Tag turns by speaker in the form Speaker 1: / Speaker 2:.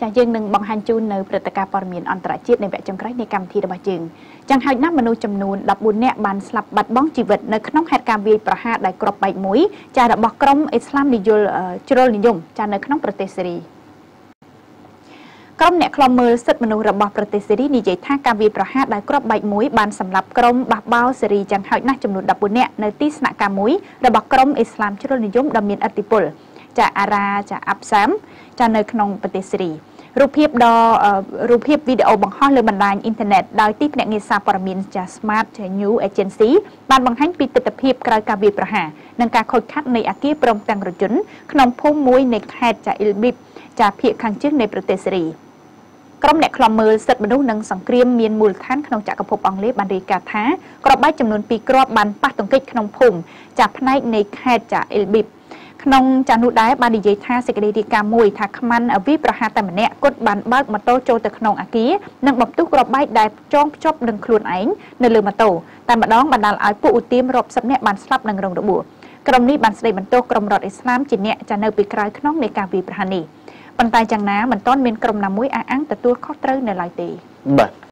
Speaker 1: ចាយើងនឹងបង្ហាញជូននៅព្រឹត្តិការណ៍ព័ត៌មានអន្តរជាតិនៃវគ្គចុងក្រោយនៃកម្មវិធីរបស់យើងចឹងហើយណាស់មនុស្សចំនួន14នាក់បានស្លាប់បាត់បង់ជីវិតនៅក្នុងហេតុការណ៍វាយប្រហារដែលគ្រាប់បែកមួយចារបស់ក្រុមអ៊ីស្លាមនិយលជ្រុលនិយមចានៅក្នុងប្រទេសសេរីក្រុមអ្នកខ្លំមើលសិទ្ធិមនុស្សរបស់ប្រទេសសេរីនិយាយថាការវាយប្រហារដែលគ្រាប់បែកមួយបានសម្លាប់ក្រុមបះបោសេរីយ៉ាងហោចណាស់ចំនួន14នាក់នៅទីស្នាក់ការមួយរបស់ក្រុមអ៊ីស្លាមជ្រុលនិយមដ៏មានឥទ្ធិពលចាអារ៉ាចាអាប់សាម ចានៅក្នុងប្រទេសសេរីរូបភាពដ៏រូបភាពវីដេអូបង្ហោះលើបណ្ដាញអ៊ីនធឺណិតដោយទីភ្នាក់ងារសារព័ត៌មានចា Smart News Agency បានបង្ហាញពីទស្សនវិជ្ជាក្រោយការវាយប្រហារនិងការខូចខាតនៃអគារព្រមទាំងរជនក្នុងភូមិមួយនៃខេត្តចាអ៊ីលប៊ីបចាភៀកខាងជើងនៃប្រទេសសេរីក្រុមអ្នកខ្លំមើលសិទ្ធិមនុស្សនិងសង្គ្រាមមានមូលដ្ឋានក្នុងចក្រភពអង់គ្លេសបានរាយការណ៍ថាក្របបែកចំនួន2គ្រាប់បានប៉ះទង្គិចក្នុងភូមិចាផ្នែកនៃខេត្តចាអ៊ីលប៊ីប ក្នុងចានោះដែរបាននិយាយថាសេចក្តីរាយការណ៍មួយថាខ្មាន់វិប្រហារតែម្នាក់គាត់បានបើកម៉ូតូចូលទៅក្នុងអាគារនិងបំទុះក្របបែកដែលចងភ្ជាប់នឹងខ្លួនឯងនៅលើម៉ូតូតែម្ដងបណ្ដាលឲ្យពួកឧទាមរាប់សិបនាក់បានស្លាប់និងរងរបួសក្រុមនេះបានស្ដីបន្ទោសក្រុមរដ្ឋអ៊ីស្លាមជាអ្នកចានៅពីក្រៅក្នុងនៃការវាយប្រហារនេះប៉ុន្តែយ៉ាងណាមិនទាន់មានក្រុមណាមួយអះអាងទទួលខុសត្រូវនៅឡើយទេ
Speaker 2: បាទ